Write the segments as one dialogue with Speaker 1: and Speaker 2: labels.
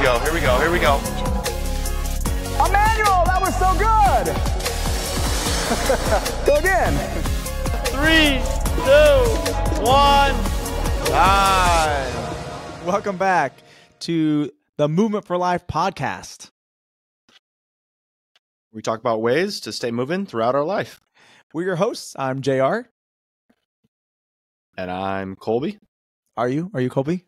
Speaker 1: we go. Here we go. Here we go.
Speaker 2: Emmanuel, that was so good. go again.
Speaker 1: Three, two, one, time.
Speaker 2: Welcome back to the Movement for Life podcast.
Speaker 1: We talk about ways to stay moving throughout our life.
Speaker 2: We're your hosts. I'm JR.
Speaker 1: And I'm Kolby.
Speaker 2: Are you? Are you Kolby?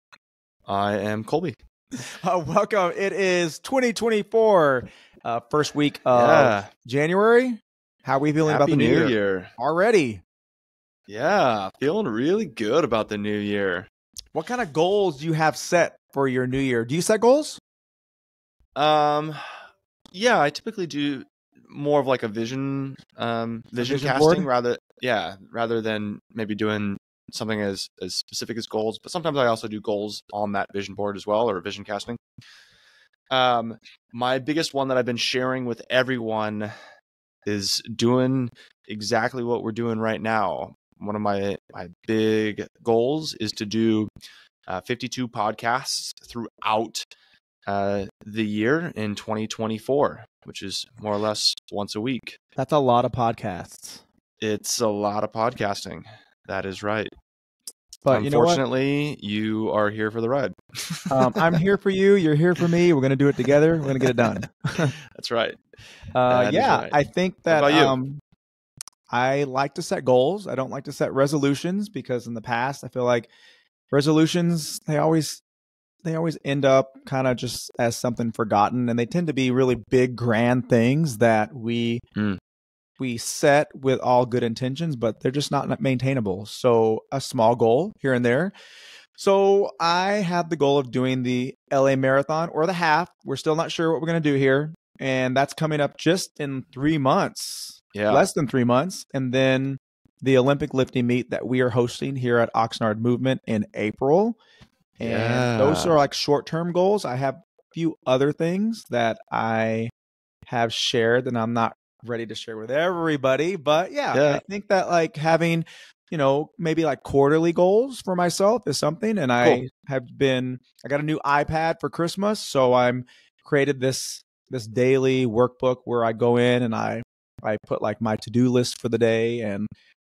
Speaker 1: I am Kolby.
Speaker 2: Uh, welcome. It is 2024, uh, first week of
Speaker 1: yeah.
Speaker 2: January. How are we feeling
Speaker 1: Happy
Speaker 2: about the
Speaker 1: New
Speaker 2: year?
Speaker 1: Year.
Speaker 2: already?
Speaker 1: Yeah, feeling really good about the new year.
Speaker 2: What kind of goals do you have set for your new year? Do you set goals?
Speaker 1: Um, yeah, I typically do more of like a vision, um, vision,
Speaker 2: vision
Speaker 1: casting
Speaker 2: board?
Speaker 1: rather, yeah, rather than maybe doing something as as specific as goals. But sometimes I also do goals on that vision board as well, or vision casting. Um, my biggest one that I've been sharing with everyone is doing exactly what we're doing right now. One of my my big goals is to do uh, 52 podcasts throughout uh, the year in 2024, which is more or less once a week.
Speaker 2: That's a lot of podcasts.
Speaker 1: It's a lot of podcasting. That is right.
Speaker 2: But you know what?
Speaker 1: Unfortunately, you are here for the ride.
Speaker 2: Um, I'm here for you. You're here for me. We're going to do it together. We're going to get it done.
Speaker 1: That's right.
Speaker 2: Uh,
Speaker 1: That
Speaker 2: yeah,
Speaker 1: right.
Speaker 2: I think that um, I like to set goals. I don't like to set resolutions because in the past I feel like resolutions they always they always end up kind of just as something forgotten, and they tend to be really big, grand things that we
Speaker 1: Mm.
Speaker 2: We set with all good intentions, but they're just not maintainable. So a small goal here and there. So I have the goal of doing the LA Marathon or the half. We're still not sure what we're going to do here, and that's coming up just in three months,
Speaker 1: Yeah.
Speaker 2: less than three months, and then the Olympic lifting meet that we are hosting here at Oxnard MVMNT in April. And those are like short term goals. I have a few other things that I have shared that I'm not ready to share with everybody. But yeah,
Speaker 1: Yeah.
Speaker 2: I think that like having, you know, maybe like quarterly goals for myself is something. And I
Speaker 1: Cool.
Speaker 2: have been I got a new iPad for Christmas. So I'm created this this daily workbook where I go in and I I put like my to-do list for the day and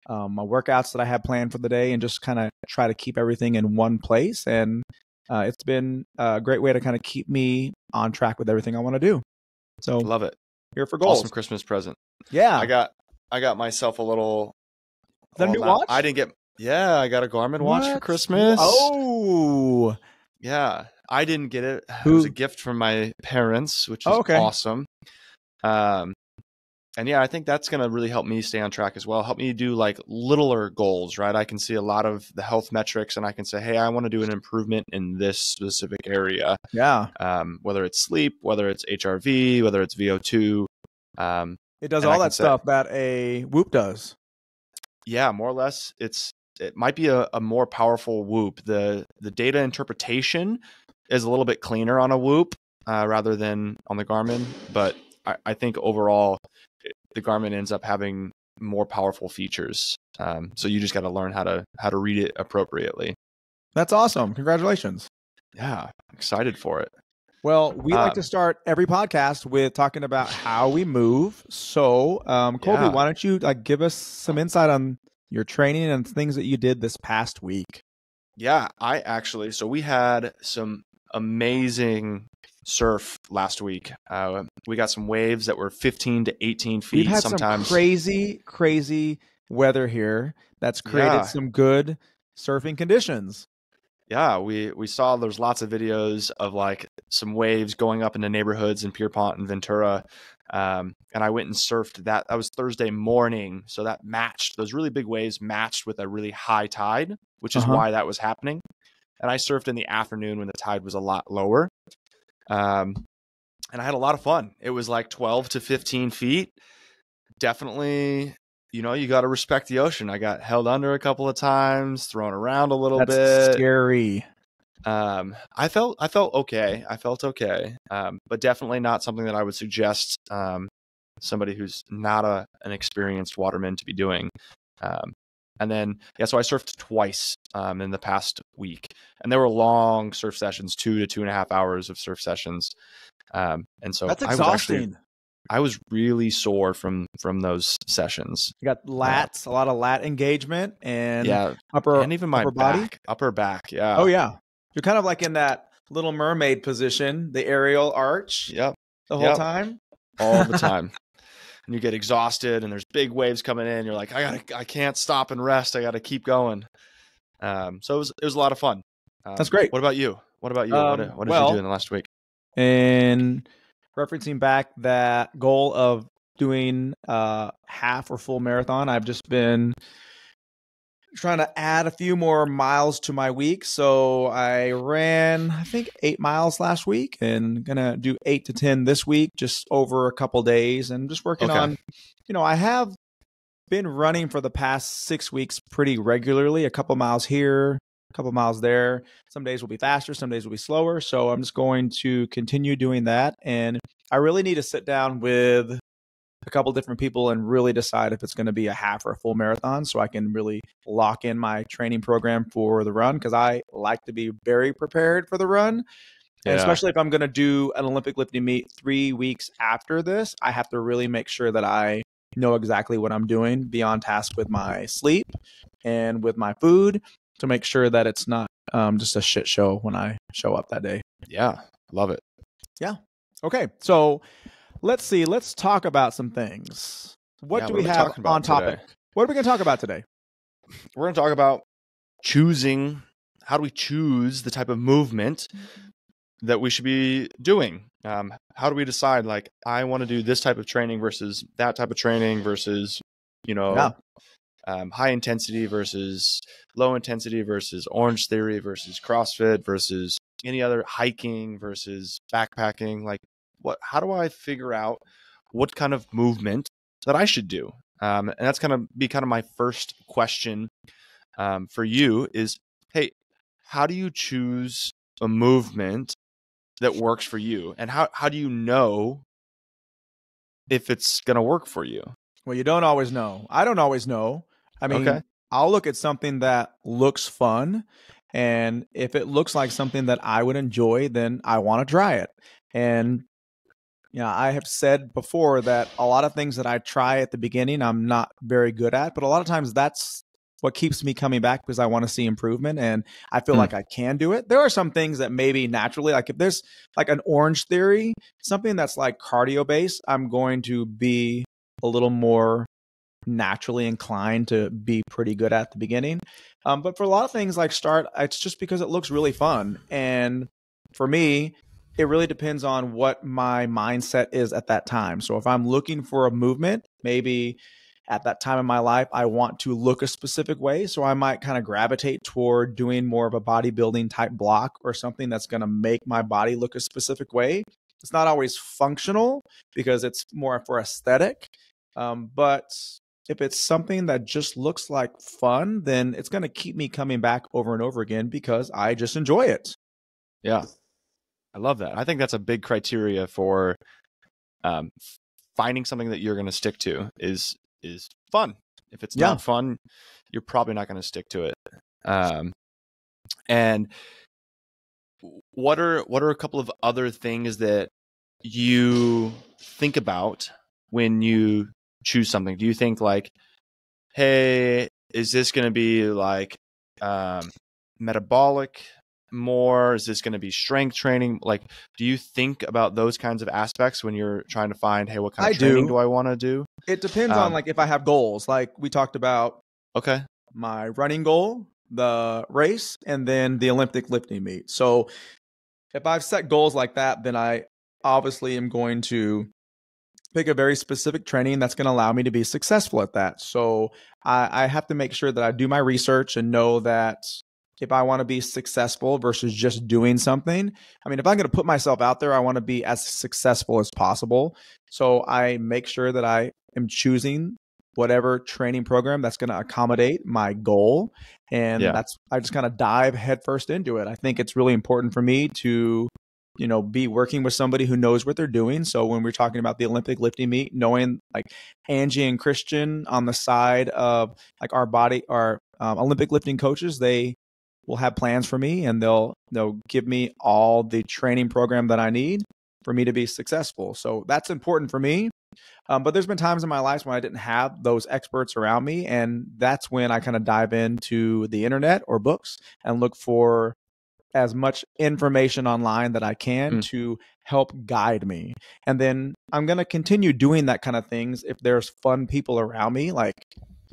Speaker 2: um, my workouts that I have planned for the day and just kind of try to keep everything in one place. And uh, it's been a great way to kind of keep me on track with everything I want to do. So
Speaker 1: Love it.
Speaker 2: Here for.
Speaker 1: Awesome Christmas present.
Speaker 2: Yeah.
Speaker 1: I got I got myself a little
Speaker 2: The new
Speaker 1: not-
Speaker 2: watch?
Speaker 1: I didn't get yeah, I got a Garmin watch for Christmas.
Speaker 2: Oh,
Speaker 1: Yeah, I didn't get it. It was a gift from my parents, which is
Speaker 2: Oh, okay.
Speaker 1: awesome. Um, and yeah, I think that's going to really help me stay on track as well. Help me do like littler goals, right? I can see a lot of the health metrics, and I can say, hey, I want to do an improvement in this specific area,
Speaker 2: yeah.
Speaker 1: um, whether it's sleep, whether it's HRV, whether it's VO2. Um,
Speaker 2: It does all that
Speaker 1: say-
Speaker 2: stuff that a Whoop does.
Speaker 1: yeah more or less it's it might be a, a more powerful whoop the the data interpretation is a little bit cleaner on a whoop uh, rather than on the garmin but I, I think overall the garmin ends up having more powerful features um, so you just got to learn how to how to read it appropriately
Speaker 2: That's awesome. Congratulations.
Speaker 1: yeah excited for it
Speaker 2: Well, we like to start every podcast with talking about how we move. So, um, Kolby,
Speaker 1: Yeah.
Speaker 2: why don't you like give us some insight on your training and things that you did this past week?
Speaker 1: yeah i actually so we had some amazing surf last week uh, we got some waves that were 15 to 18 feet
Speaker 2: We've had
Speaker 1: sometimes
Speaker 2: some crazy, crazy weather here that's created
Speaker 1: Yeah.
Speaker 2: some good surfing conditions.
Speaker 1: yeah we we saw there's lots of videos of like some waves going up into neighborhoods in pierpont and ventura um, and i went and surfed that that was thursday morning so that matched those really big waves matched with a really high tide which is
Speaker 2: Uh-huh.
Speaker 1: why that was happening and i surfed in the afternoon when the tide was a lot lower um, and i had a lot of fun. It was like 12 to 15 feet. Definitely you know you got to respect the ocean. I got held under a couple of times thrown around a little
Speaker 2: That's
Speaker 1: bit.
Speaker 2: scary.
Speaker 1: um i felt i felt okay. I felt okay. Um but definitely not something that i would suggest um somebody who's not a an experienced waterman to be doing. Um And then yeah, so I surfed twice um, in the past week, and there were long surf sessions, two to two and a half hours of surf sessions. Um, and so
Speaker 2: That's
Speaker 1: I was actually
Speaker 2: exhausting.
Speaker 1: I was really sore from from those sessions.
Speaker 2: You got lats, a lot of lat engagement, and
Speaker 1: yeah,
Speaker 2: upper
Speaker 1: and even my
Speaker 2: upper body?
Speaker 1: back, upper back. Yeah.
Speaker 2: Oh yeah, you're kind of like in that Little Mermaid position, the Ariel arch,
Speaker 1: Yep.
Speaker 2: the whole
Speaker 1: Yep.
Speaker 2: time.
Speaker 1: All the time. And you get exhausted, and there's big waves coming in. You're like, I gotta, I can't stop and rest. I gotta keep going. Um, so it was, it was a lot of fun. Um,
Speaker 2: That's great.
Speaker 1: What about you? What about you?
Speaker 2: Um,
Speaker 1: what, did- what did
Speaker 2: well-
Speaker 1: you do in the last week?
Speaker 2: And referencing back that goal of doing uh half or full marathon, I've just been trying to add a few more miles to my week. So I ran, I think, eight miles last week and gonna do eight to 10 this week, just over a couple days and just working
Speaker 1: Okay.
Speaker 2: on, you know, I have been running for the past six weeks pretty regularly, a couple miles here, a couple miles there. Some days will be faster, some days will be slower. So I'm just going to continue doing that. And I really need to sit down with a couple different people and really decide if it's going to be a half or a full marathon so I can really lock in my training program for the run because I like to be very prepared for the run. And
Speaker 1: Yeah.
Speaker 2: especially if I'm going to do an Olympic lifting meet three weeks after this, I have to really make sure that I know exactly what I'm doing, be on task with my sleep and with my food to make sure that it's not um, just a shit show when I show up that day.
Speaker 1: Yeah, love it. Yeah.
Speaker 2: Okay, so let's see. Let's talk about some things. What
Speaker 1: Yeah,
Speaker 2: do
Speaker 1: what
Speaker 2: we have on topic?
Speaker 1: today?
Speaker 2: What are we going to talk about today?
Speaker 1: We're gonna talk about choosing. How do we choose the type of movement that we should be doing? Um, how do we decide? Like, I want to do this type of training versus that type of training versus, you know,
Speaker 2: Yeah.
Speaker 1: um, high intensity versus low intensity versus Orange Theory versus CrossFit versus any other hiking versus backpacking. Like, what? How do I figure out what kind of movement that I should do? Um, and that's kind of be kind of my first question um, for you is, hey, how do you choose a movement that works for you, and how how do you know if it's going to work for you?
Speaker 2: Well, you don't always know. I don't always know. I mean,
Speaker 1: Okay.
Speaker 2: I'll look at something that looks fun. And if it looks like something that I would enjoy, then I want to try it. And yeah, I have said before that a lot of things that I try at the beginning, I'm not very good at, but a lot of times that's what keeps me coming back because I want to see improvement and I feel
Speaker 1: Hmm.
Speaker 2: like I can do it. There are some things that maybe naturally, like if there's like an orange theory, something that's like cardio based, I'm going to be a little more naturally inclined to be pretty good at the beginning. Um, but for a lot of things like start, it's just because it looks really fun. And for me, it really depends on what my mindset is at that time. So if I'm looking for a movement, maybe at that time in my life, I want to look a specific way. So I might kind of gravitate toward doing more of a bodybuilding type block or something that's going to make my body look a specific way. It's not always functional because it's more for aesthetic. Um, but if it's something that just looks like fun, then it's going to keep me coming back over and over again because I just enjoy it.
Speaker 1: Yeah. I love that. I think that's a big criteria for um, finding something that you're going to stick to is is fun. If it's
Speaker 2: Yeah.
Speaker 1: not fun, you're probably not going to stick to it. Um, and what are what are a couple of other things that you think about when you choose something? Do you think like, hey, is this going to be like um, metabolic more? Is this going to be strength training? Like, do you think about those kinds of aspects when you're trying to find, hey, what kind of
Speaker 2: I
Speaker 1: training
Speaker 2: do.
Speaker 1: do I want to do?
Speaker 2: It depends
Speaker 1: Um,
Speaker 2: on like if I have goals, like we talked about
Speaker 1: Okay.
Speaker 2: my running goal, the race, and then the Olympic lifting meet. So if I've set goals like that, then I obviously am going to pick a very specific training that's going to allow me to be successful at that. So I, I have to make sure that I do my research and know that if I want to be successful versus just doing something, I mean, if I'm going to put myself out there, I want to be as successful as possible. So I make sure that I am choosing whatever training program that's going to accommodate my goal and
Speaker 1: Yeah.
Speaker 2: that's i just kind of dive headfirst into it i think it's really important for me to you know, be working with somebody who knows what they're doing. So when we're talking about the Olympic lifting meet, knowing like Angie and Christian on the side of like our body, our um, Olympic lifting coaches, they will have plans for me and they'll they'll give me all the training program that I need for me to be successful. So that's important for me. Um, but there's been times in my life when I didn't have those experts around me, and that's when I kind of dive into the internet or books and look for as much information online that I can mm. to help guide me. And then I'm going to continue doing that kind of things if there's fun people around me. Like,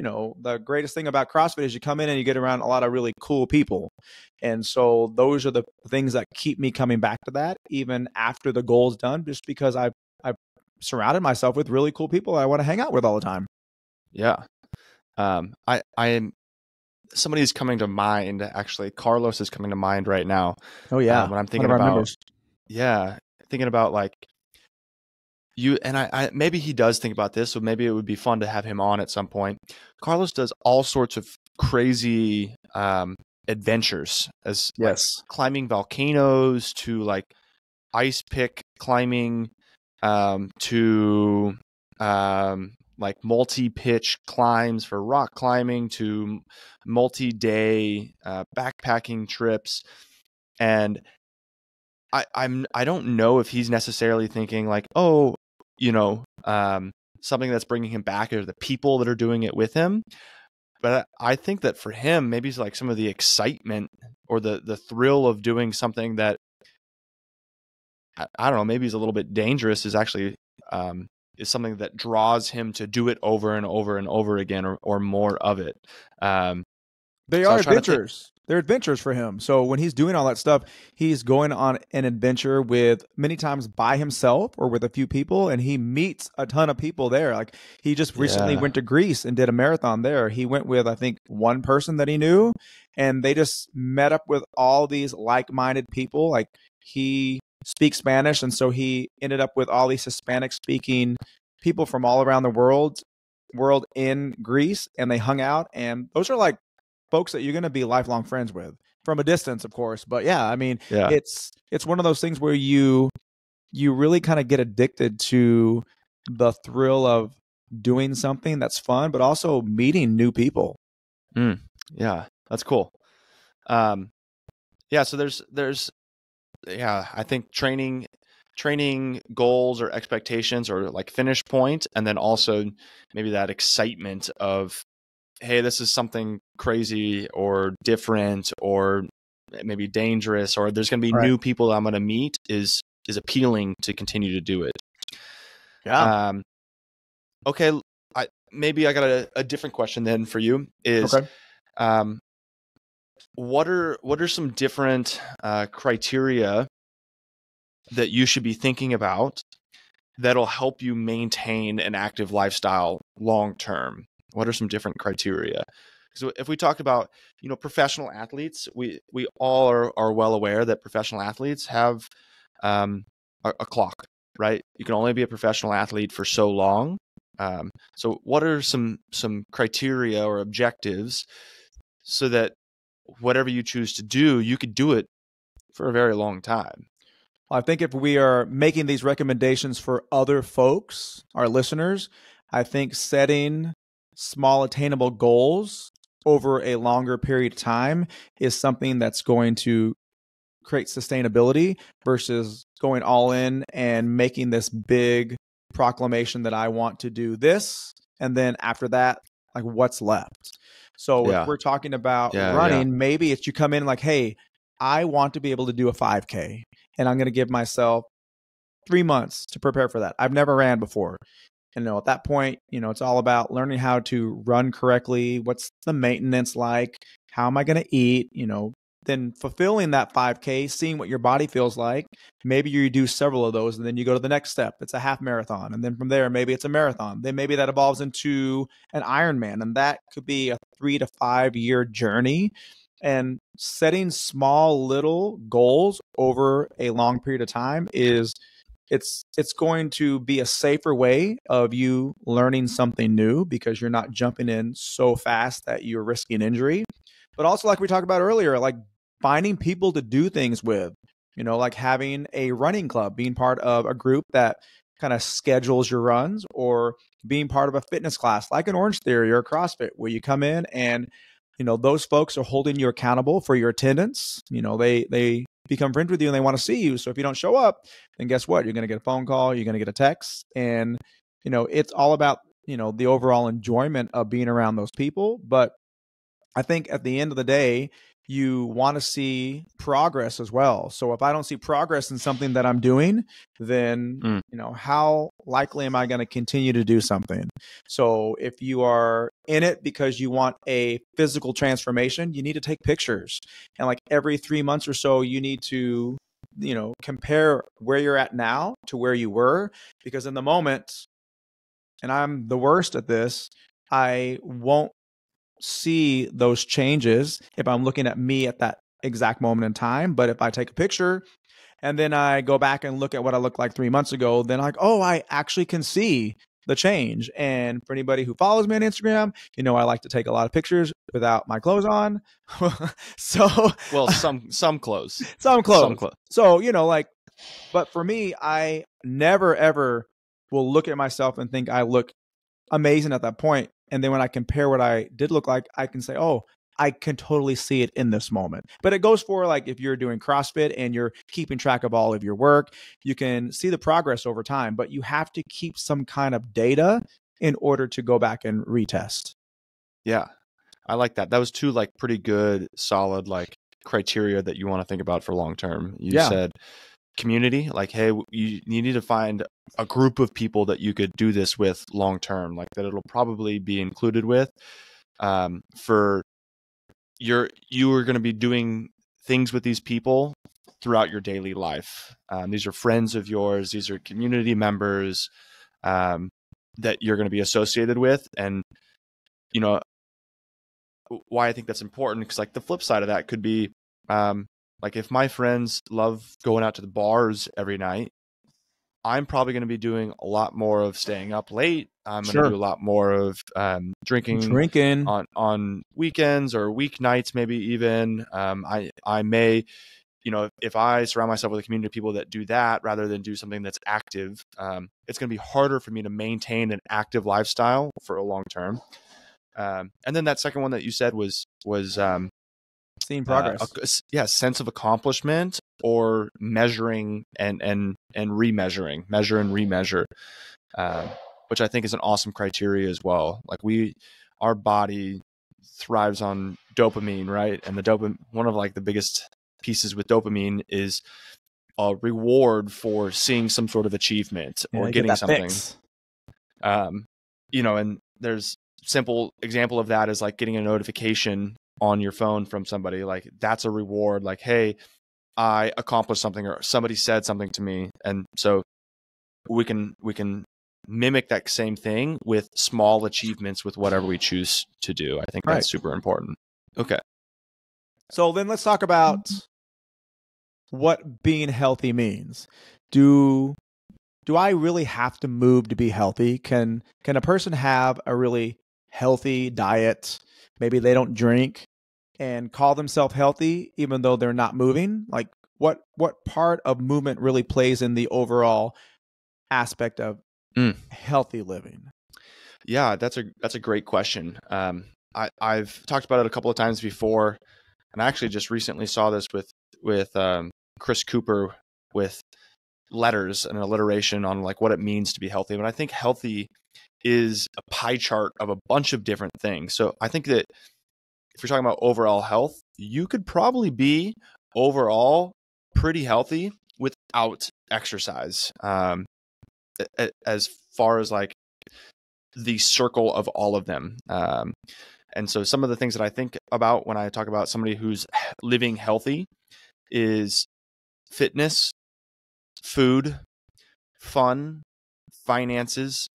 Speaker 2: you know, the greatest thing about CrossFit is you come in and you get around a lot of really cool people. And so those are the things that keep me coming back to that even after the goal's done, just because I've, I've surrounded myself with really cool people I want to hang out with all the time.
Speaker 1: Yeah. Um, I, I am somebody is coming to mind. Actually, Carlos is coming to mind right now.
Speaker 2: Oh yeah,
Speaker 1: um, when I'm thinking about members. yeah, thinking about like you and I, I, maybe he does think about this, so maybe it would be fun to have him on at some point. Carlos does all sorts of crazy um, adventures, as
Speaker 2: yes,
Speaker 1: like climbing volcanoes to like ice pick climbing, um, to um, like multi-pitch climbs for rock climbing to multi-day uh, backpacking trips and I, I'm I don't know if he's necessarily thinking like, oh, you know, um, something that's bringing him back or the people that are doing it with him. But I think that for him, maybe it's like some of the excitement or the the thrill of doing something that I, I don't know, maybe is a little bit dangerous is actually um, is something that draws him to do it over and over and over again or, or more of it. Um,
Speaker 2: they so are adventures. They're adventures for him. So when he's doing all that stuff, he's going on an adventure with many times by himself or with a few people, and he meets a ton of people there. Like he just recently yeah. went to Greece and did a marathon there. He went with I think one person that he knew, and they just met up with all these like-minded people. Like he speaks Spanish, and so he ended up with all these Hispanic speaking people from all around the world world in Greece, and they hung out. And those are like folks that you're going to be lifelong friends with from a distance, of course. But yeah, I mean, yeah. it's it's one of those things where you you really kind of get addicted to the thrill of doing something that's fun, but also meeting new people.
Speaker 1: Mm, yeah, that's cool. Um, yeah, so there's there's yeah, I think training training goals or expectations or like finish point and then also maybe that excitement of hey this is something crazy or different or maybe dangerous or there's going to be right. new people i'm going to meet is is appealing to continue to do it
Speaker 2: yeah um
Speaker 1: okay i maybe i got a, a different question then for you is okay. um what are what are some different uh, criteria that you should be thinking about that'll help you maintain an active lifestyle long term? What are some different criteria? So if we talk about you know professional athletes, we we all are, are well aware that professional athletes have um, a, a clock, right? You can only be a professional athlete for so long. Um, so what are some some criteria or objectives so that whatever you choose to do, you could do it for a very long time?
Speaker 2: I think if we are making these recommendations for other folks, our listeners, I think setting small attainable goals over a longer period of time is something that's going to create sustainability versus going all in and making this big proclamation that I want to do this and then after that like what's left. So yeah. if we're talking about yeah, running, yeah. maybe it's you come in like, hey, I want to be able to do a 5K and I'm going to give myself three months to prepare for that. I've never ran before. And you know, at that point, you know, it's all about learning how to run correctly. What's the maintenance like? How am I going to eat? You know, then fulfilling that 5K, seeing what your body feels like. Maybe you do several of those and then you go to the next step. It's a half marathon. And then from there, maybe it's a marathon. Then maybe that evolves into an Ironman. And that could be a three to five year journey and setting small little goals over a long period of time is it's it's going to be a safer way of you learning something new because you're not jumping in so fast that you're risking injury but also like we talked about earlier like finding people to do things with You know, like having a running club, being part of a group that kind of schedules your runs, or being part of a fitness class like an Orange Theory or CrossFit, where you come in and you know those folks are holding you accountable for your attendance. You know, they they become friends with you and they want to see you. So if you don't show up, then guess what? You're going to get a phone call, you're going to get a text, and you know it's all about you know the overall enjoyment of being around those people. But I think at the end of the day, you want to see progress as well. So if I don't see progress in something that I'm doing, then mm. you know, how likely am I going to continue to do something? So if you are in it because you want a physical transformation, you need to take pictures. And like every 3 months or so you need to you know, compare where you're at now to where you were because in the moment and I'm the worst at this, I won't see those changes if I'm looking at me at that exact moment in time. But if I take a picture and then I go back and look at what I looked like three months ago, then like, oh, I actually can see the change. And for anybody who follows me on Instagram, you know I like to take a lot of pictures without my clothes on. so
Speaker 1: well, some some clothes,
Speaker 2: some clothes, some clothes. So you know, like, but for me, I never ever will look at myself and think I look amazing at that point and then when I compare what I did look like, I can say, oh, I can totally see it in this moment. But it goes for like if you're doing CrossFit and you're keeping track of all of your work, you can see the progress over time, but you have to keep some kind of data in order to go back and retest.
Speaker 1: Yeah. I like that. That was two like pretty good solid like criteria that you want to think about for long term. You yeah. said community like hey you, need to find a group of people that you could do this with long term like that it'll probably be included with um, for you're you are going to be doing things with these people throughout your daily life. Um, these are friends of yours these are community members um, that you're going to be associated with and you know why i think that's important because like the flip side of that could be um, like if my friends love going out to the bars every night, I'm probably going to be doing a lot more of staying up late. I'm going to do a lot more of um, drinking,
Speaker 2: drinking
Speaker 1: on on weekends or weeknights, maybe even. Um, I I may, you know, if, if, I surround myself with a community of people that do that rather than do something that's active, um, it's going to be harder for me to maintain an active lifestyle for a long term. Um, and then that second one that you said was was um,
Speaker 2: seeing progress.
Speaker 1: Uh, yeah, sense of accomplishment or measuring and and and remeasuring, measure and remeasure, uh, which I think is an awesome criteria as well. Like we, our body thrives on dopamine, right? And the dopamine, one of like the biggest pieces with dopamine is a reward for seeing some sort of achievement yeah, or getting get something. Fix. Um, you know, and there's simple example of that is like getting a notification on your phone from somebody like that's a reward like hey i accomplished something or somebody said something to me and so we can we can mimic that same thing with small achievements with whatever we choose to do i think right. that's super important. Okay.
Speaker 2: So then let's talk about mm-hmm. what being healthy means. Do do i really have to move to be healthy? Can can a person have a really healthy diet? Maybe they don't drink and call themselves healthy even though they're not moving? Like what what part of movement really plays in the overall aspect of mm. healthy living?
Speaker 1: Yeah that's a that's a great question. Um, I, i've talked about it a couple of times before and i actually just recently saw this with with um, chris cooper with letters and alliteration on like what it means to be healthy but i think healthy is a pie chart of a bunch of different things. So i think that if you're talking about overall health, you could probably be overall pretty healthy without exercise. Um, as far as like the circle of all of them. Um, and so some of the things that I think about when I talk about somebody who's living healthy is fitness, food, fun, finances,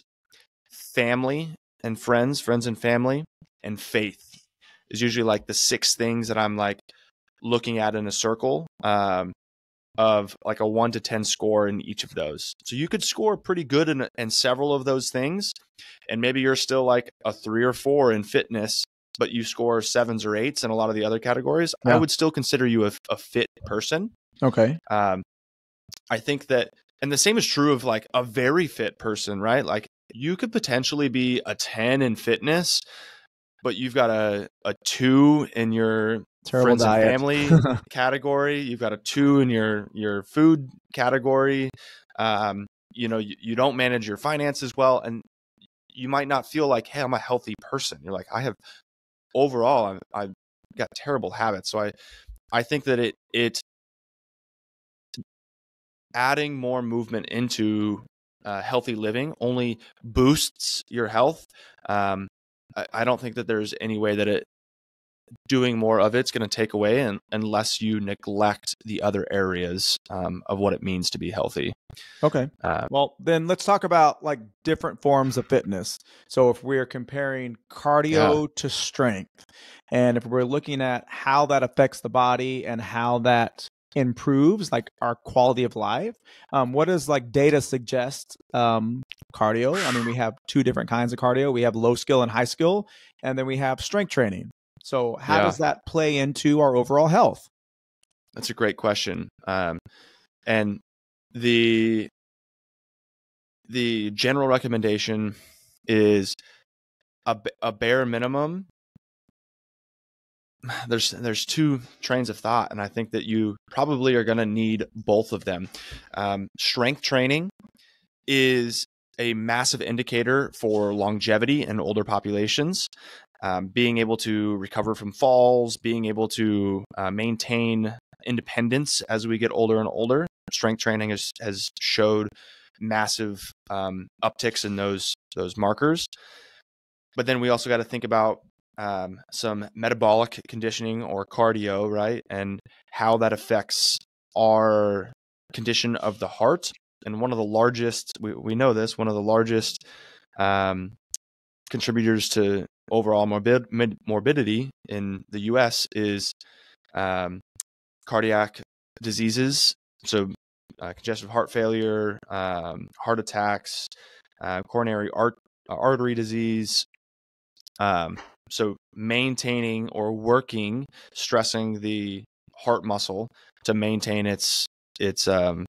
Speaker 1: family and friends, friends and family, and faith is usually like the six things that I'm like looking at in a circle um, of like a one to 10 score in each of those. So you could score pretty good in, in several of those things. And maybe you're still like a three or four in fitness, but you score sevens or eights in a lot of the other categories. Yeah. I would still consider you a, a fit person.
Speaker 2: Okay.
Speaker 1: Um, I think that, and the same is true of like a very fit person, right? Like you could potentially be a 10 in fitness, but you've got a, a two in your
Speaker 2: Terrible
Speaker 1: friends
Speaker 2: diet.
Speaker 1: and family category. You've got a two in your, your food category. Um, you know, you, you don't manage your finances well. And you might not feel like, hey, I'm a healthy person. You're like, I have overall, I've, I've got terrible habits. So I, I think that it, it, adding more movement into uh, healthy living only boosts your health. Um, I, I, don't think that there's any way that it doing more of it's going to take away and, unless you neglect the other areas um, of what it means to be healthy.
Speaker 2: Okay. Uh, well, then let's talk about like different forms of fitness. So if we're comparing cardio yeah. to strength, and if we're looking at how that affects the body and how that improves like our quality of life um, what does like data suggest um, cardio? I mean we have two different kinds of cardio. We have low skill and high skill and then we have strength training. So how yeah. does that play into our overall health?
Speaker 1: That's a great question um, and the the general recommendation is a, a bare minimum there's there's two trains of thought, and I think that you probably are going to need both of them. Um, strength training is a massive indicator for longevity in older populations. Um, being able to recover from falls, being able to uh, maintain independence as we get older and older. Strength training has has showed massive um, upticks in those those markers. But then we also got to think about um, some metabolic conditioning or cardio, right? And how that affects our condition of the heart. And one of the largest, we, we know this, one of the largest um, contributors to overall morbid, morbidity in the US is um, cardiac diseases. So, uh, congestive heart failure, um, heart attacks, uh, coronary art, artery disease, um, so maintaining or working, stressing the heart muscle to maintain its its um,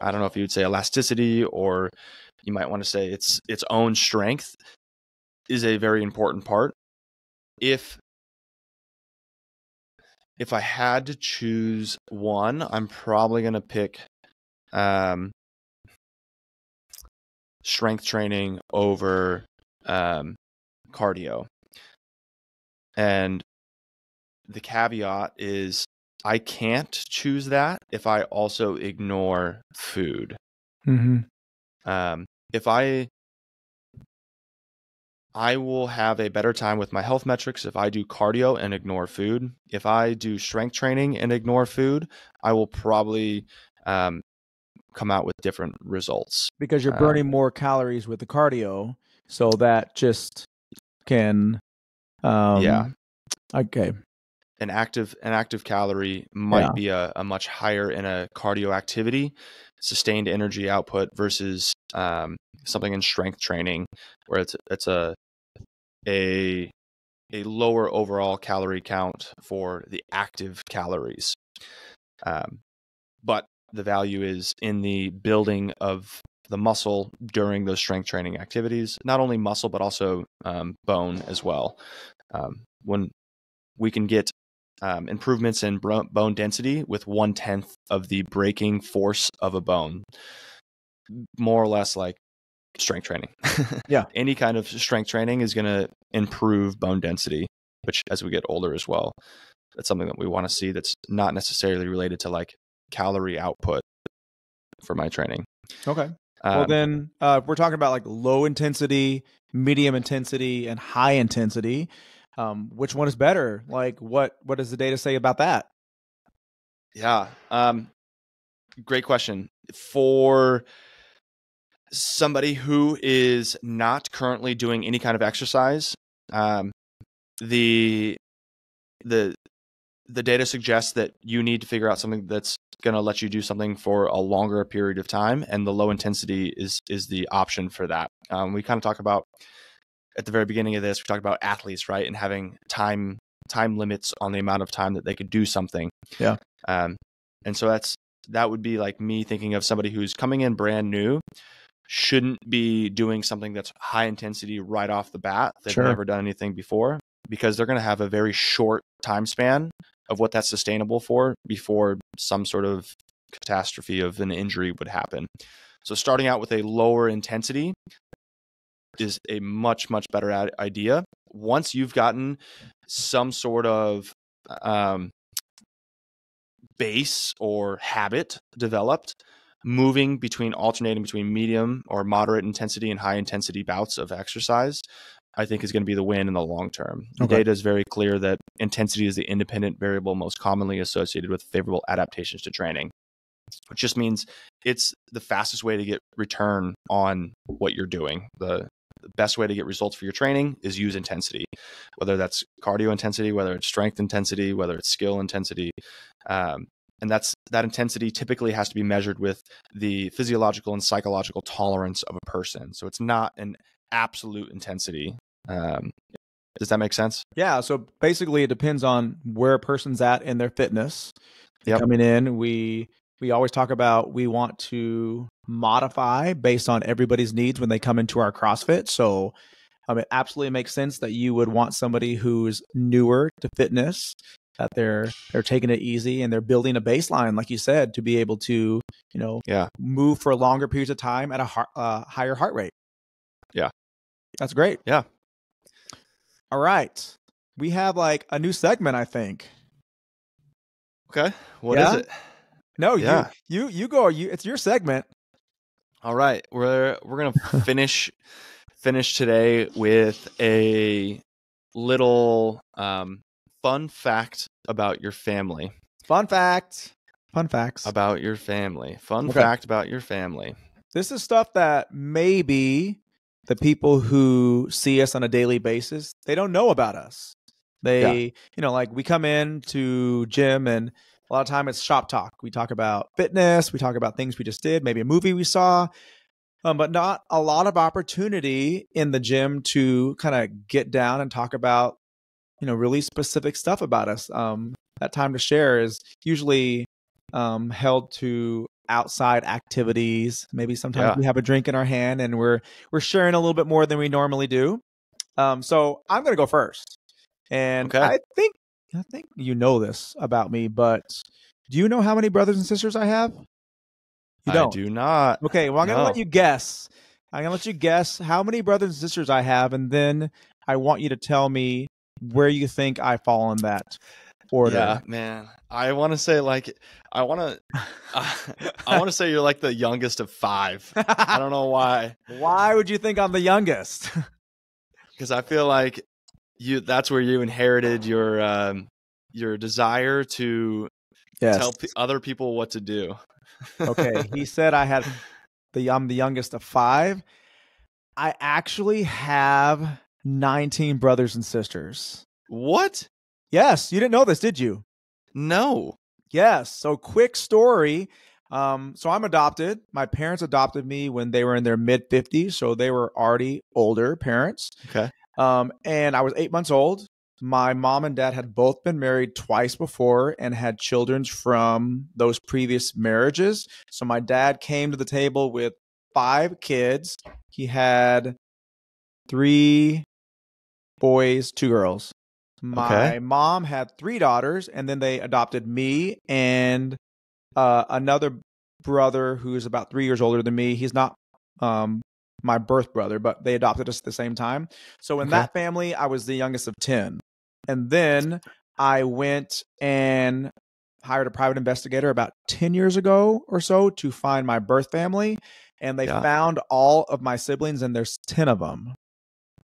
Speaker 1: I don't know if you would say elasticity or you might want to say its its own strength is a very important part. If if I had to choose one, I'm probably going to pick um, strength training over um, cardio. And the caveat is I can't choose that if I also ignore food.
Speaker 2: Mm-hmm.
Speaker 1: Um, if I I will have a better time with my health metrics if I do cardio and ignore food. If I do strength training and ignore food, I will probably um, come out with different results
Speaker 2: because you're burning um, more calories with the cardio, so that just can um,
Speaker 1: yeah.
Speaker 2: Okay.
Speaker 1: An active an active calorie might yeah. be a, a, much higher in a cardio activity, sustained energy output versus um, something in strength training where it's it's a a a lower overall calorie count for the active calories. Um, but the value is in the building of the muscle during those strength training activities, not only muscle, but also um, bone as well. Um, when we can get um, improvements in bone density with one tenth of the breaking force of a bone, more or less like strength training.
Speaker 2: yeah.
Speaker 1: Any kind of strength training is going to improve bone density, which as we get older as well, that's something that we want to see that's not necessarily related to like calorie output for my training.
Speaker 2: Okay. Um, well, then uh, we're talking about like low intensity, medium intensity, and high intensity. Um, which one is better? Like, what what does the data say about that?
Speaker 1: Yeah, um, great question. For somebody who is not currently doing any kind of exercise, um, the the the data suggests that you need to figure out something that's going to let you do something for a longer period of time, and the low intensity is is the option for that. Um, we kind of talk about at the very beginning of this, we talked about athletes, right, and having time time limits on the amount of time that they could do something.
Speaker 2: Yeah.
Speaker 1: Um, and so that's that would be like me thinking of somebody who's coming in brand new shouldn't be doing something that's high intensity right off the bat. They've
Speaker 2: Sure.
Speaker 1: never done anything before because they're going to have a very short time span of what that's sustainable for before some sort of catastrophe of an injury would happen. So starting out with a lower intensity is a much much better idea. Once you've gotten some sort of um, base or habit developed, moving between alternating between medium or moderate intensity and high intensity bouts of exercise, I think is going to be the win in the long term. The
Speaker 2: Okay.
Speaker 1: data is very clear that intensity is the independent variable most commonly associated with favorable adaptations to training. Which just means it's the fastest way to get return on what you're doing. The the best way to get results for your training is use intensity, whether that's cardio intensity, whether it's strength intensity, whether it's skill intensity. Um, and that's that intensity typically has to be measured with the physiological and psychological tolerance of a person. So it's not an absolute intensity. Um, does that make sense?
Speaker 2: Yeah, so basically it depends on where a person's at in their fitness.
Speaker 1: Yep.
Speaker 2: Coming in, we we always talk about we want to modify based on everybody's needs when they come into our CrossFit. So um, it absolutely makes sense that you would want somebody who's newer to fitness, that they're they're taking it easy and they're building a baseline, like you said, to be able to you know
Speaker 1: Yeah.
Speaker 2: move for longer periods of time at a heart, uh, higher heart rate.
Speaker 1: Yeah.
Speaker 2: that's great.
Speaker 1: Yeah.
Speaker 2: All right, we have like a new segment, I think.
Speaker 1: Okay. What is
Speaker 2: Yeah?
Speaker 1: it?
Speaker 2: No,
Speaker 1: Yeah.
Speaker 2: you you you go. You it's your segment.
Speaker 1: All right, we're we're gonna finish finish today with a little um, fun fact about your family.
Speaker 2: Fun fact. Fun facts.
Speaker 1: About your family. Fun
Speaker 2: Okay.
Speaker 1: fact about your family.
Speaker 2: This is stuff that maybe the people who see us on a daily basis they don't know about us. They, you know, like we come in to gym and a lot of time it's shop talk. We talk about fitness, we talk about things we just did, maybe a movie we saw, um, but not a lot of opportunity in the gym to kind of get down and talk about, you know, really specific stuff about us. Um, that time to share is usually um, held to outside activities. Maybe sometimes
Speaker 1: Yeah.
Speaker 2: we have a drink in our hand and we're we're sharing a little bit more than we normally do. Um, so I'm gonna go first, and
Speaker 1: Okay.
Speaker 2: I think I think you know this about me, but do you know how many brothers and sisters I have? You
Speaker 1: I
Speaker 2: don't.
Speaker 1: do not.
Speaker 2: Okay, well I'm gonna let you guess. I'm gonna let you guess how many brothers and sisters I have, and then I want you to tell me where you think I fall in that order.
Speaker 1: Yeah, man. I want to say like I want to. I want to say you're like the youngest of five. I don't know why,
Speaker 2: Why would you think I'm the youngest?
Speaker 1: because I feel like you. That's where you inherited your um, your desire to
Speaker 2: yes.
Speaker 1: tell p- other people what to do.
Speaker 2: okay, he said I had the I'm the youngest of five. I actually have 19 brothers and sisters.
Speaker 1: what?
Speaker 2: Yes, you didn't know this, did you?
Speaker 1: No.
Speaker 2: Yes. So quick story. Um, so I'm adopted. My parents adopted me when they were in their mid 50s, so they were already older parents.
Speaker 1: Okay.
Speaker 2: Um, and I was eight months old. My mom and dad had both been married twice before and had children from those previous marriages. So my dad came to the table with five kids. He had three boys, two girls. My
Speaker 1: Okay.
Speaker 2: mom had three daughters, and then they adopted me and uh, another brother who's about three years older than me. He's not um, my birth brother, but they adopted us at the same time. So in
Speaker 1: Okay.
Speaker 2: that family, I was the youngest of 10. And then I went and hired a private investigator about 10 years ago or so to find my birth family. And they
Speaker 1: Yeah.
Speaker 2: found all of my siblings, and there's 10 of them.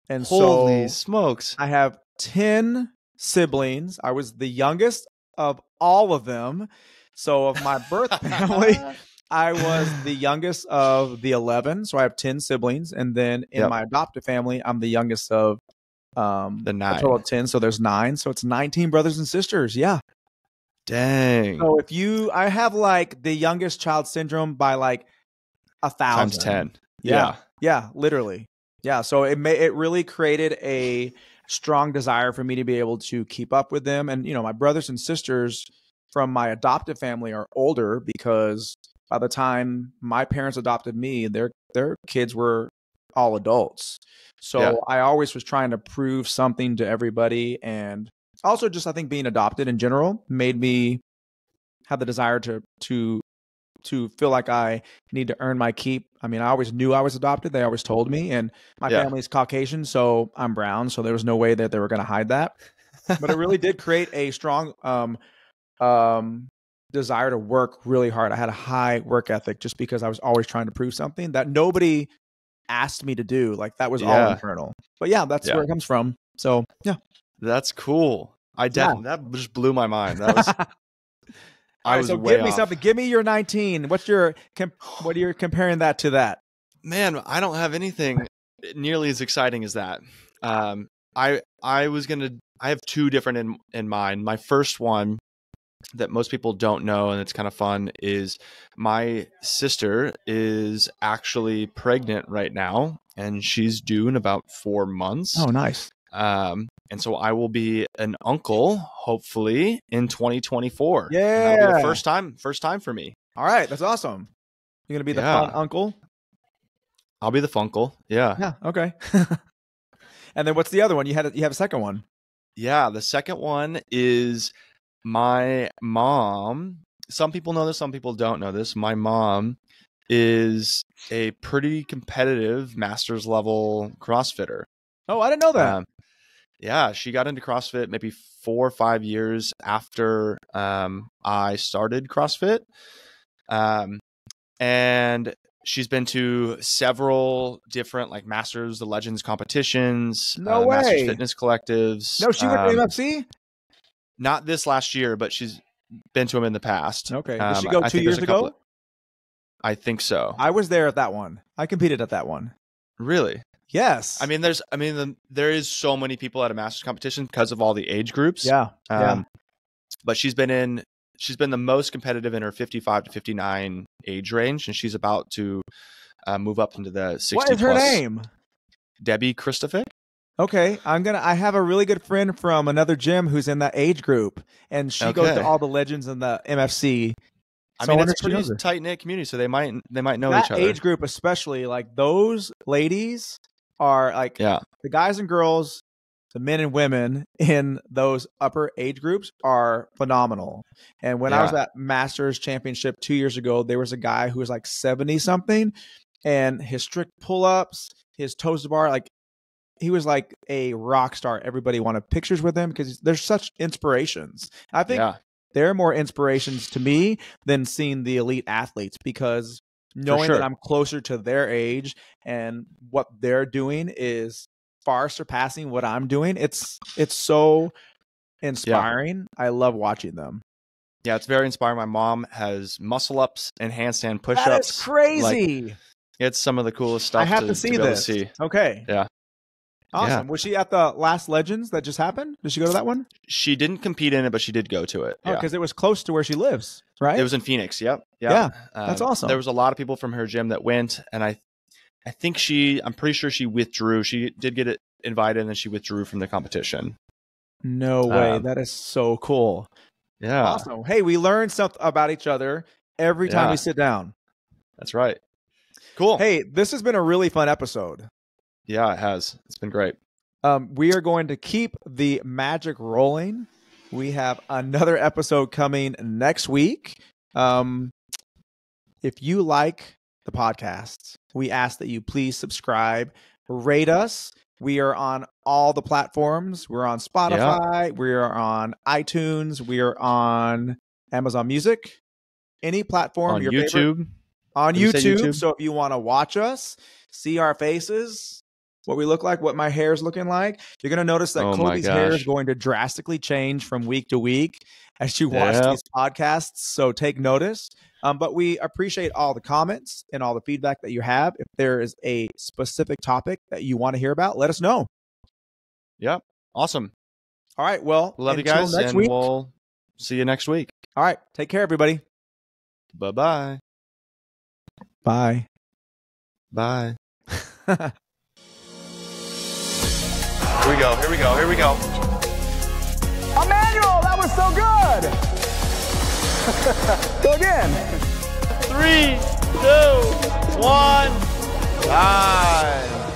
Speaker 2: And
Speaker 1: Holy
Speaker 2: so
Speaker 1: smokes!
Speaker 2: I have 10 siblings. I was the youngest of all of them. So of my birth family, I was the youngest of the 11. So I have 10 siblings. And then in
Speaker 1: Yep.
Speaker 2: my adoptive family, I'm the youngest of um,
Speaker 1: The nine.
Speaker 2: total of 10. So there's nine. So it's 19 brothers and sisters. Yeah.
Speaker 1: Dang.
Speaker 2: So if you, I have like the youngest child syndrome by like a thousand
Speaker 1: Times ten.
Speaker 2: Yeah. Yeah, literally. Yeah, so it may it really created a strong desire for me to be able to keep up with them and you know, my brothers and sisters from my adoptive family are older because by the time my parents adopted me, their their kids were all adults. So
Speaker 1: Yeah.
Speaker 2: I always was trying to prove something to everybody and also just I think being adopted in general made me have the desire to to to feel like I need to earn my keep. I mean, I always knew I was adopted. They always told me and my
Speaker 1: Yeah.
Speaker 2: family's Caucasian, so I'm brown, so there was no way that they were going to hide that. But it really did create a strong um um desire to work really hard. I had a high work ethic just because I was always trying to prove something that nobody asked me to do. Like that was all internal. But yeah, that's
Speaker 1: Yeah.
Speaker 2: where it comes from. So yeah.
Speaker 1: That's cool. I
Speaker 2: Yeah.
Speaker 1: definitely that just blew my mind. That was I
Speaker 2: right,
Speaker 1: was
Speaker 2: so give me
Speaker 1: off.
Speaker 2: something. Give me your 19. What's your what are you comparing that to that?
Speaker 1: Man, I don't have anything nearly as exciting as that. Um, I I was gonna. I have two different in in mind. My first one that most people don't know, and it's kind of fun, is my sister is actually pregnant right now, and she's due in about four months.
Speaker 2: Oh, nice.
Speaker 1: Um, and so I will be an uncle, hopefully in 2024. And that'll be
Speaker 2: Yeah.
Speaker 1: the first time, first time for me.
Speaker 2: All right, that's awesome. You're gonna be the
Speaker 1: Yeah.
Speaker 2: fun uncle.
Speaker 1: I'll be the funkle. Yeah.
Speaker 2: Yeah. Okay. and then what's the other one? You had a, you have a second one.
Speaker 1: Yeah, the second one is my mom. Some people know this, some people don't know this. My mom is a pretty competitive masters level CrossFitter.
Speaker 2: Oh, I didn't know that.
Speaker 1: Um, yeah, she got into CrossFit maybe four or five years after um, I started CrossFit. Um, and she's been to several different like Masters, the Legends competitions,
Speaker 2: No
Speaker 1: uh, Masters
Speaker 2: way.
Speaker 1: Fitness collectives.
Speaker 2: no, she went
Speaker 1: um,
Speaker 2: to MFC.
Speaker 1: Not this last year, but she's been to them in the past.
Speaker 2: Okay. Did
Speaker 1: Um,
Speaker 2: she go two years ago?
Speaker 1: I think so.
Speaker 2: I was there at that one. I competed at that one.
Speaker 1: really?
Speaker 2: Yes.
Speaker 1: I mean, there's, I mean, the, there is so many people at a Masters competition because of all the age groups.
Speaker 2: yeah. yeah.
Speaker 1: Um, But she's been in, she's been the most competitive in her 55 to 59 age range, and she's about to uh, move up into the 60
Speaker 2: What is her name?
Speaker 1: Debbie Christopher.
Speaker 2: Okay, I'm gonna. I have a really good friend from another gym who's in that age group, and she goes to all the legends in the MFC.
Speaker 1: I
Speaker 2: So
Speaker 1: mean,
Speaker 2: wonder
Speaker 1: it's a pretty tight knit community, so they might they might know
Speaker 2: that
Speaker 1: each other.
Speaker 2: age group, especially like those ladies, are like
Speaker 1: Yeah,
Speaker 2: the guys and girls, the men and women in those upper age groups are phenomenal. And when I was at Masters Championship two years ago, there was a guy who was like 70 something, and his strict pull ups, his toes to bar, like he was like a rock star. Everybody wanted pictures with him because there's such inspirations. I think
Speaker 1: yeah,
Speaker 2: they're more inspirations to me than seeing the elite athletes because knowing
Speaker 1: sure.
Speaker 2: that I'm closer to their age and what they're doing is far surpassing what I'm doing. It's it's so inspiring. I love watching them.
Speaker 1: yeah. It's very inspiring. My mom has muscle ups and handstand push ups.
Speaker 2: is crazy.
Speaker 1: It's some of the coolest stuff.
Speaker 2: I have
Speaker 1: to,
Speaker 2: to see
Speaker 1: able
Speaker 2: this.
Speaker 1: To see.
Speaker 2: Okay.
Speaker 1: Yeah.
Speaker 2: Awesome. Was she at the last Legends that just happened? Did she go to that one?
Speaker 1: She didn't compete in it, but she did go to it.
Speaker 2: Oh,
Speaker 1: yeah.
Speaker 2: because it was close to where she lives, right?
Speaker 1: It was in Phoenix. Yep. yep.
Speaker 2: Yeah, that's
Speaker 1: Um,
Speaker 2: awesome.
Speaker 1: There was a lot of people from her gym that went, and I, I think she. I'm pretty sure she withdrew. She did get it invited, and then she withdrew from the competition.
Speaker 2: no way.
Speaker 1: Um,
Speaker 2: that is so cool.
Speaker 1: Yeah,
Speaker 2: Awesome. Hey, we learn something about each other every time
Speaker 1: Yeah.
Speaker 2: we sit down.
Speaker 1: that's right. Cool.
Speaker 2: Hey, this has been a really fun episode.
Speaker 1: Yeah, it has. It's been great.
Speaker 2: Um, we are going to keep the magic rolling. We have another episode coming next week. Um, if you like the podcast, we ask that you please subscribe, rate us. We are on all the platforms. We're on Spotify. We are on iTunes. We are on Amazon Music. Any platform,
Speaker 1: On
Speaker 2: your favorite-
Speaker 1: YouTube.
Speaker 2: on
Speaker 1: you
Speaker 2: YouTube.
Speaker 1: YouTube?
Speaker 2: So if you want to watch us, see our faces, what we look like, what my hair is looking like, you're going to notice that
Speaker 1: Oh
Speaker 2: Kolby's hair is going to drastically change from week to week as you watch these podcasts. So take notice. Um, but we appreciate all the comments and all the feedback that you have. If there is a specific topic that you want to hear about, let us know.
Speaker 1: Yep. Awesome.
Speaker 2: All right. Well,
Speaker 1: Love you guys, and
Speaker 2: week.
Speaker 1: we'll see you next week.
Speaker 2: All right. Take care, everybody.
Speaker 1: Bye bye
Speaker 2: bye.
Speaker 1: Bye. Here we go, here we go, here we go.
Speaker 2: Emmanuel, that was so good.
Speaker 3: go again.
Speaker 1: Three, two, one, five.